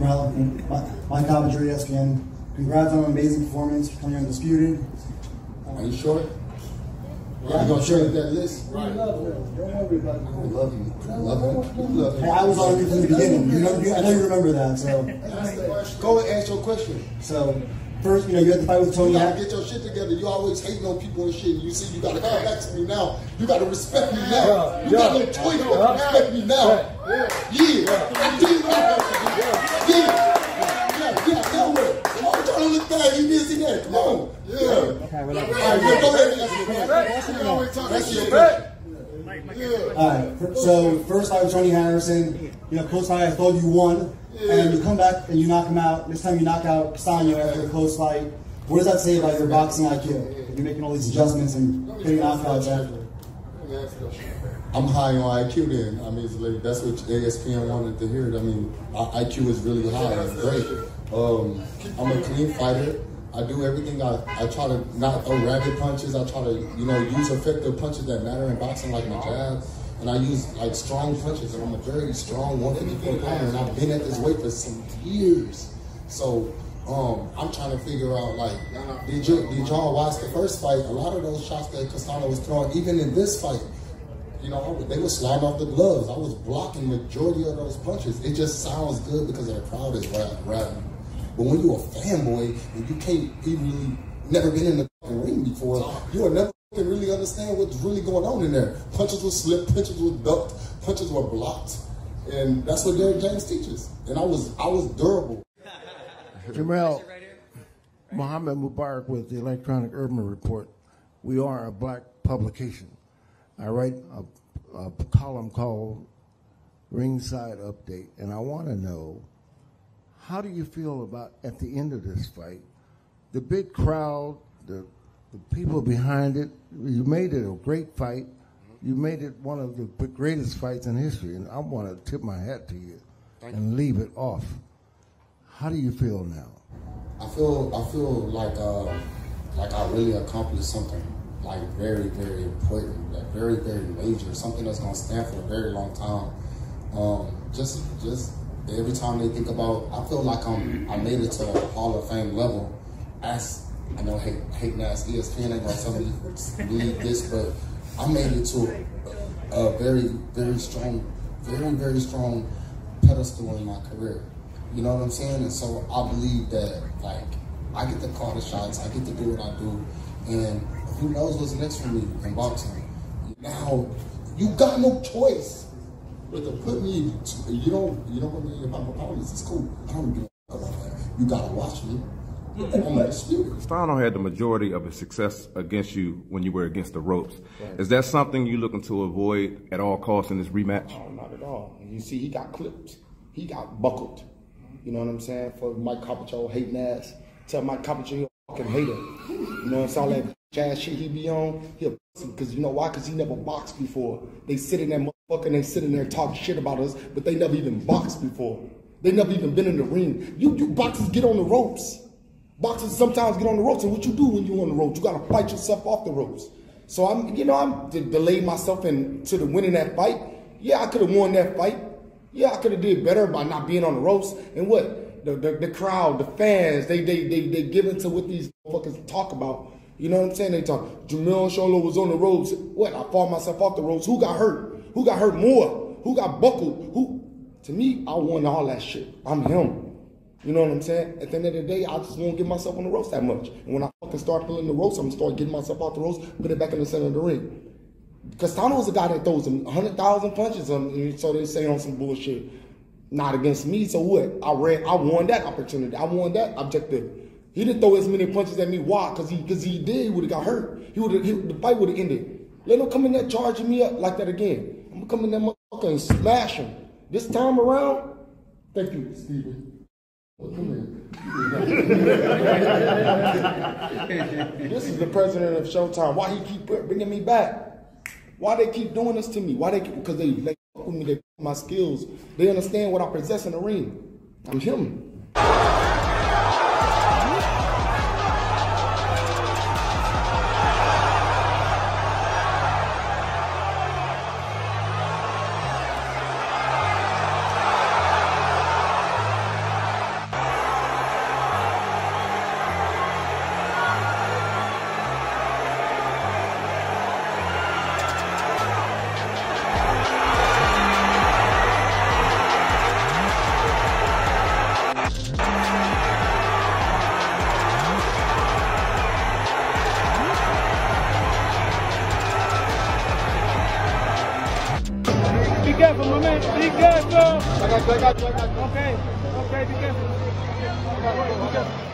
Terrell, Mike Coppinger, ESPN. Congrats on an amazing performance, coming undisputed. Are you sure? Yeah, you gonna share that list? Right. love you. love you. love you. love you. Hey, I was on you from the beginning. You know, you, I know you remember that. So go and ask your question. So first, you know, you had to fight with Tony. You gotta get your shit together. You always hating on people and shit. You see, you gotta come back to me now. You gotta respect me now. You got no choice but to respect me now. Yeah. Yeah. Yeah. Yeah. Yeah. Tell me. I'm trying to look back. You didn't see that. Come on. Yeah. All right. So first fight with Tony Harrison. You know, close fight. I thought you won, yeah. and you come back and you knock him out. This time you knock out Castaño after a close fight. What does that say about your boxing IQ? You're making all these adjustments and getting knockouts after. I'm high on IQ then. I mean, like, that's what ESPN wanted to hear. I mean, IQ is really high. Great. Um, I'm a clean fighter. I do everything. I, I try to not throw rabbit punches. I try to, you know, use effective punches that matter in boxing, like my jab. And I use like strong punches. And I'm a very strong 154 pounder, and I've been at this weight for some years. So um, I'm trying to figure out like, did you did y'all watch the first fight? A lot of those shots that Castano was throwing, even in this fight, you know, they were sliding off the gloves. I was blocking majority of those punches. It just sounds good because the crowd is rapping. But when you're a fanboy and you can't even never been in the ring before, you'll never can really understand what's really going on in there. Punches were slipped, punches were ducked, punches were blocked. And that's what Derrick James teaches. And I was I was durable. Jermell, Mohammed Mubarak with the Electronic Urban Report. We are a black publication. I write a, a column called Ringside Update, and I want to know how do you feel about at the end of this fight, the big crowd, the the people behind it? You made it a great fight. You made it one of the greatest fights in history, and I want to tip my hat to you Thank and you. leave it off. How do you feel now? I feel I feel like uh, like I really accomplished something like very very important, like very very major, something that's gonna stand for a very long time. Um, just just every time they think about, I feel like I'm I made it to Hall of Fame level. As I know, hate hate ass ESPN ain't gonna tell me believe this, but I made it to a, a very very strong, very very strong pedestal in my career. You know what I'm saying? And so I believe that like I get to call the shots, I get to do what I do, and who knows what's next for me in boxing. Now you got no choice but to put me, you don't, you don't put me about my politics. It's cool. I don't give a about that. You gotta watch me. Stano had the majority of his success against you when you were against the ropes. Right. Is that something you're looking to avoid at all costs in this rematch? No, not at all. You see, he got clipped. He got buckled. You know what I'm saying? For Mike Coppinger hating ass. Tell Mike Coppinger he a fucking hater. You know what I'm saying? All that ass shit he be on, he a because you know why? Because he never boxed before. They sit in that motherfucker and they sit in there talking shit about us, but they never even boxed before. They never even been in the ring. You, you boxers get on the ropes. Boxers sometimes get on the ropes, and what you do when you on the ropes? You gotta fight yourself off the ropes. So I'm, you know, I'm de delayed myself into the winning that fight. Yeah, I could have won that fight. Yeah, I could have did better by not being on the ropes. And what? The, the, the crowd, the fans, they they they they give into what these fuckers talk about. You know what I'm saying? They talk, Jermell Charlo was on the ropes. What? I fought myself off the ropes. Who got hurt? Who got hurt more? Who got buckled? Who? To me, I won all that shit. I'm him. You know what I'm saying? At the end of the day, I just won't get myself on the ropes that much. And when I fucking start feeling the ropes, I'm gonna start getting myself off the ropes, put it back in the center of the ring. Castano is a guy that throws 100,000 punches on, so they say on some bullshit. Not against me, so what? I read, I won that opportunity. I won that objective. He didn't throw as many punches at me. Why? Because he, because he did, he would have got hurt. He would have, the fight would have ended. Let him come in there charging me up like that again. I'm gonna come in there motherfucker and smash him. This time around, thank you, Stephen. come here. this is the president of Showtime. Why he keep bringing me back? Why they keep doing this to me? Why they? Because they they with me. They my skills. They understand what I possess in the ring. I'm him. Be careful. I got you, I got you, I got you. Okay, okay, be careful. Be careful. Be careful.